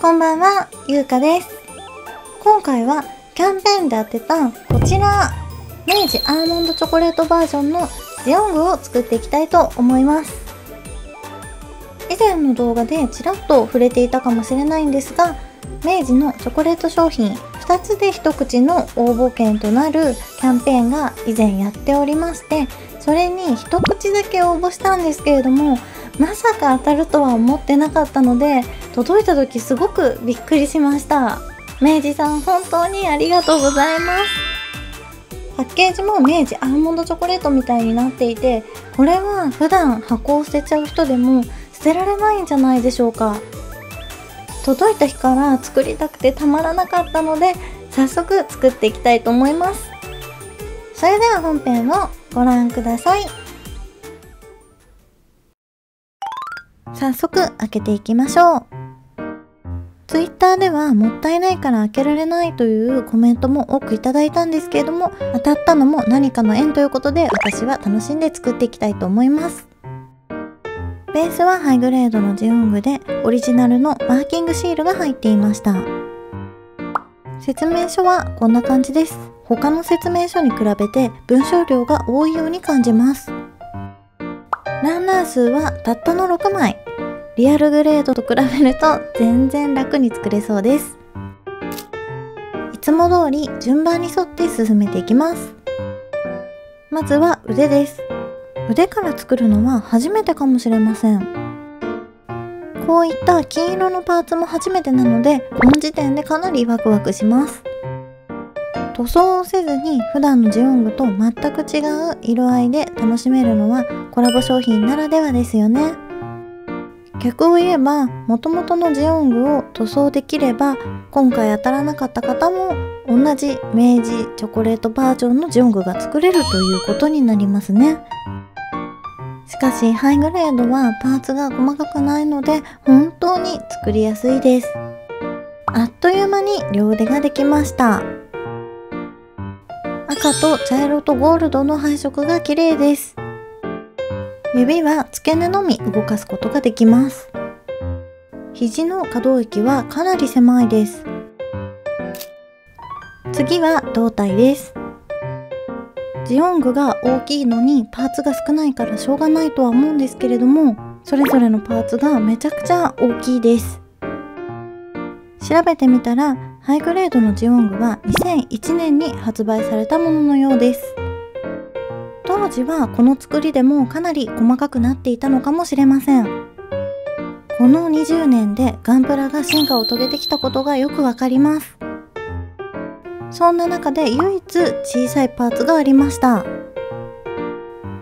こんばんは、ゆうかです。今回はキャンペーンで当てたこちら、明治アーモンドチョコレートバージョンのジオングを作っていきたいと思います。以前の動画でちらっと触れていたかもしれないんですが、明治のチョコレート商品2つで一口の応募券となるキャンペーンが以前やっておりましてそれに一口だけ応募したんですけれどもまさか当たるとは思ってなかったので届いた時すごくびっくりしました。明治さん本当にありがとうございます。パッケージも明治アーモンドチョコレートみたいになっていてこれは普段箱を捨てちゃう人でも捨てられないんじゃないでしょうか。届いた日から作りたくてたまらなかったので早速作っていきたいと思います。それでは本編をご覧ください。早速開けていきましょう。Twitter ではもったいないから開けられないというコメントも多くいただいたんですけれども当たったのも何かの縁ということで私は楽しんで作っていきたいと思います。ベースはハイグレードのジオングでオリジナルのマーキングシールが入っていました。説明書はこんな感じです。他の説明書に比べて文章量が多いように感じます。ランナー数はたったの6枚。リアルグレードと比べると全然楽に作れそうです。いつも通り順番に沿って進めていきます。まずは腕です。腕から作るのは初めてかもしれません。こういった金色のパーツも初めてなのでこの時点でかなりワクワクします。塗装をせずに普段のジオングと全く違う色合いで楽しめるのはコラボ商品ならではですよね。逆を言えば元々のジオングを塗装できれば今回当たらなかった方も同じ明治チョコレートバージョンのジオングが作れるということになりますね。しかしハイグレードはパーツが細かくないので本当に作りやすいです。あっという間に両腕ができました。赤と茶色とゴールドの配色が綺麗です。指は付け根のみ動かすことができます。肘の可動域はかなり狭いです。次は胴体です。ジオングが大きいのにパーツが少ないからしょうがないとは思うんですけれどもそれぞれのパーツがめちゃくちゃ大きいです。調べてみたらハイグレードのジオングは2001年に発売されたもののようです。当時はこの作りでもかなり細かくなっていたのかもしれません。この20年でガンプラが進化を遂げてきたことがよくわかります。そんな中で唯一小さいパーツがありました。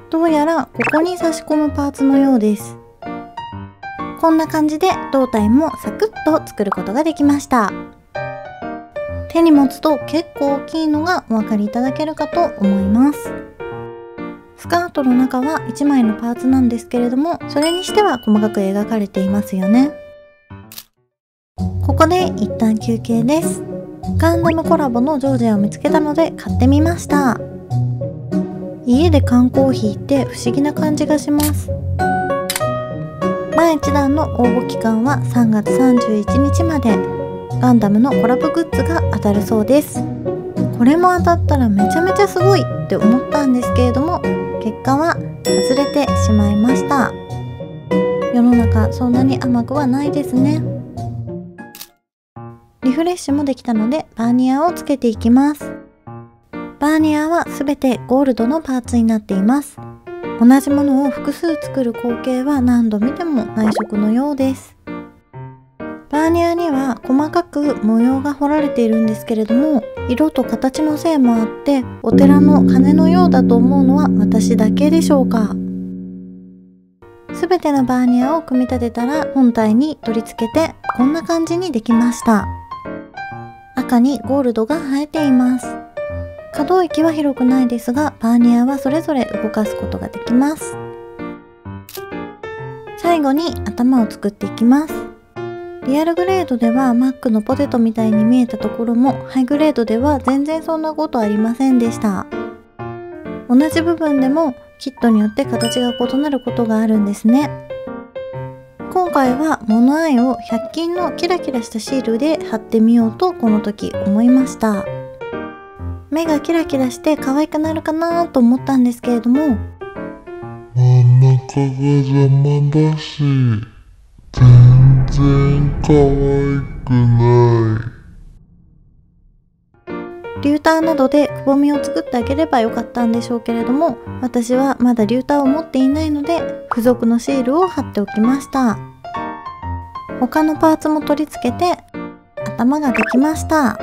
どうやらここに差し込むパーツのようです。こんな感じで胴体もサクッと作ることができました。手に持つと結構大きいのがお分かりいただけるかと思います。スカートの中は1枚のパーツなんですけれどもそれにしては細かく描かれていますよね。ここで一旦休憩です。ガンダムコラボのジョージアを見つけたので買ってみました。家で缶コーヒーって不思議な感じがします。第1弾の応募期間は3月31日まで。ガンダムのコラボグッズが当たるそうです。これも当たったらめちゃめちゃすごいって思ったんですけれども結果は外れてしまいました。世の中そんなに甘くはないですね。リフレッシュもできたのでバーニアをつけていきます。バーニアはすべてゴールドのパーツになっています。同じものを複数作る光景は何度見ても内職のようです。バーニアには細かく模様が彫られているんですけれども色と形のせいもあってお寺の鐘のようだと思うのは私だけでしょうか。全てのバーニアを組み立てたら本体に取り付けてこんな感じにできました。赤にゴールドが生えています。可動域は広くないですがバーニアはそれぞれ動かすことができます。最後に頭を作っていきます。リアルグレードではマックのポテトみたいに見えたところもハイグレードでは全然そんなことありませんでした。同じ部分でもキットによって形が異なることがあるんですね。今回はモノアイを100均のキラキラしたシールで貼ってみようとこの時思いました。目がキラキラして可愛くなるかなと思ったんですけれども。真ん中が邪魔だし全然可愛くない。リューターなどでくぼみを作ってあげればよかったんでしょうけれども私はまだリューターを持っていないので付属のシールを貼っておきました。他のパーツも取り付けて頭ができました。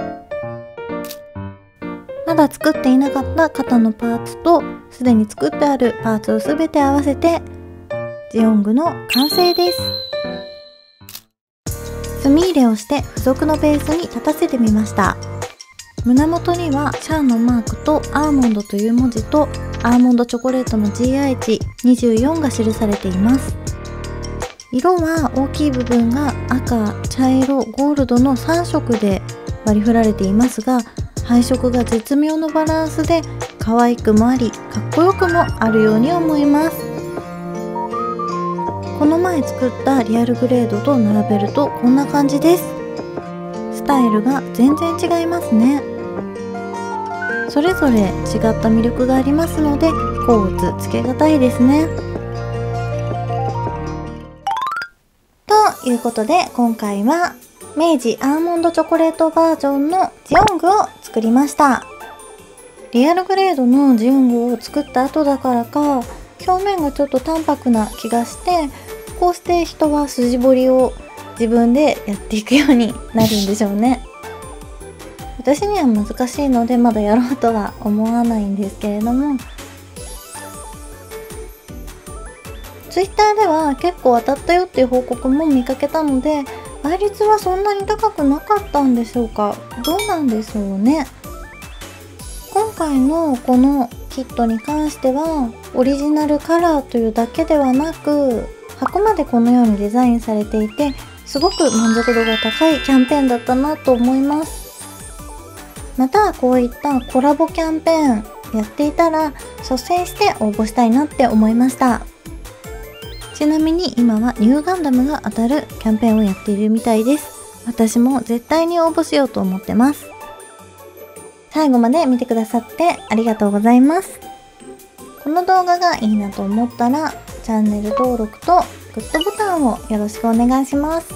まだ作っていなかった肩のパーツとすでに作ってあるパーツを全て合わせてジオングの完成です。墨入れをして付属のベースに立たせてみました。胸元にはシャアのマークとアーモンドという文字とアーモンドチョコレートの GI 値24が記されています。色は大きい部分が赤、茶色、ゴールドの3色で割り振られていますが配色が絶妙のバランスで可愛くもありかっこよくもあるように思います。この前作ったリアルグレードと並べるとこんな感じです。スタイルが全然違いますね。それぞれ違った魅力がありますので甲物つけがたいですね。ということで今回は明治アーモンドチョコレートバージョンのジオングを作りました。リアルグレードのジオングを作った後だからか表面がちょっと淡白な気がしてこうして人は筋彫りを自分でやっていくようになるんでしょうね。私には難しいのでまだやろうとは思わないんですけれども。Twitter では結構当たったよっていう報告も見かけたので倍率はそんなに高くなかったんでしょうか？どうなんでしょうね？今回のこのキットに関してはオリジナルカラーというだけではなく箱までこのようにデザインされていてすごく満足度が高いキャンペーンだったなと思います。またこういったコラボキャンペーンやっていたら率先して応募したいなって思いました。ちなみに今はニューガンダムが当たるキャンペーンをやっているみたいです。私も絶対に応募しようと思ってます。最後まで見てくださってありがとうございます。この動画がいいなと思ったらチャンネル登録とグッドボタンをよろしくお願いします。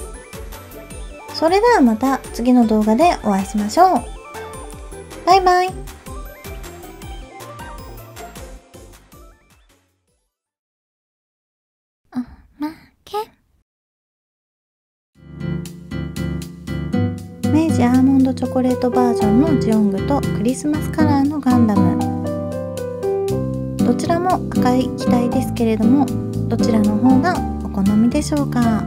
それではまた次の動画でお会いしましょう。バイバイ。明治アーモンドチョコレートバージョンのジオングとクリスマスカラーのガンダム。どちらも赤い機体ですけれどもどちらの方がお好みでしょうか？